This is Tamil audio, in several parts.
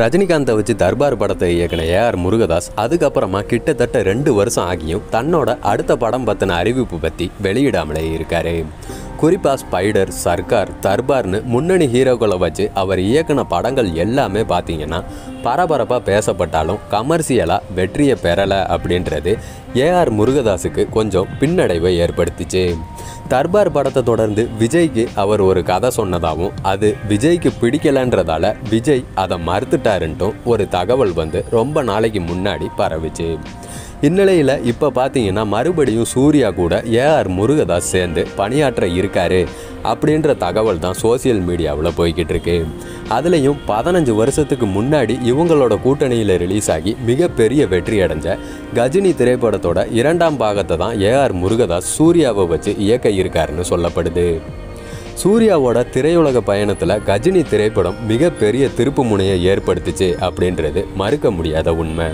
ரஜினிகாந்தை வச்சு தர்பார் படத்தை இயக்குன ஏஆர் முருகதாஸ் அதுக்கப்புறமா கிட்டத்தட்ட ரெண்டு வருஷம் ஆகியும் தன்னோட அடுத்த படம் பற்றின அறிவிப்பு பற்றி வெளியிடாமலே இருக்காரு. குறிப்பாக ஸ்பைடர் சர்க்கார் தர்பார்னு முன்னணி ஹீரோக்களை வச்சு அவர் இயக்குன படங்கள் எல்லாமே பார்த்தீங்கன்னா பரபரப்பாக பேசப்பட்டாலும் கமர்ஷியலாக வெற்றியை பெறலை அப்படின்றது ஏஆர் முருகதாஸுக்கு கொஞ்சம் பின்னடைவை ஏற்படுத்திச்சு. தர்பார் படத்தை தொடர்ந்து விஜய்க்கு அவர் ஒரு கதை சொன்னதாகவும் அது விஜய்க்கு பிடிக்கலன்றதால விஜய் அதை மறுத்துட்டாருன்ட்டும் ஒரு தகவல் வந்து ரொம்ப நாளைக்கு முன்னாடி பரவுச்சு. இந்நிலையில் இப்போ பார்த்தீங்கன்னா மறுபடியும் சூர்யா கூட ஏஆர் முருகதாஸ் சேர்ந்து பணியாற்ற இருக்காரு அப்படின்ற தகவல் தான் சோசியல் மீடியாவில் போய்கிட்டு இருக்கு. அதுலேயும் பதினஞ்சு வருஷத்துக்கு முன்னாடி இவங்களோட கூட்டணியில் ரிலீஸ் ஆகி மிகப்பெரிய வெற்றி அடைஞ்ச கஜினி திரைப்படத்தோட இரண்டாம் பாகத்தை தான் ஏஆர் முருகதாஸ் சூர்யாவை வச்சு இயக்க இருக்காருன்னு சொல்லப்படுது. சூர்யாவோட திரையுலக பயணத்தில் கஜினி திரைப்படம் மிகப்பெரிய திருப்பு முனையை ஏற்படுத்துச்சு அப்படின்றது மறுக்க முடியாத உண்மை.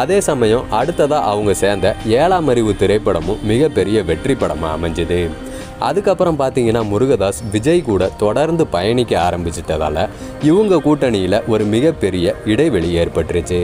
அதே சமயம் அடுத்ததாக அவங்க சேர்ந்த ஏழாம் அறிவு திரைப்படமும் மிகப்பெரிய வெற்றி படமாக அமைஞ்சுது. அதுக்கப்புறம் பார்த்தீங்கன்னா முருகதாஸ் விஜய் கூட தொடர்ந்து பயணிக்க ஆரம்பிச்சிட்டதால இவங்க கூட்டணியில் ஒரு மிகப்பெரிய இடைவெளி ஏற்பட்டுருச்சு.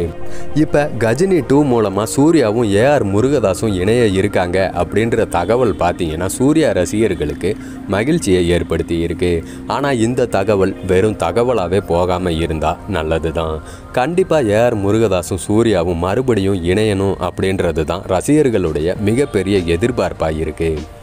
இப்போ கஜினி டூ மூலமாக சூர்யாவும் ஏஆர் முருகதாஸும் இணைய இருக்காங்க அப்படின்ற தகவல் பார்த்தீங்கன்னா சூர்யா ரசிகர்களுக்கு மகிழ்ச்சியை ஏற்படுத்தி இருக்கு. ஆனால் இந்த தகவல் வெறும் தகவலாகவே போகாமல் இருந்தால் நல்லது தான் கண்டிப்பாக ஏஆர் முருகதாஸும் சூர்யாவும் மறுபடியும் இணையணும் அப்படின்றது தான் ரசிகர்களுடைய மிகப்பெரிய எதிர்பார்ப்பாக இருக்குது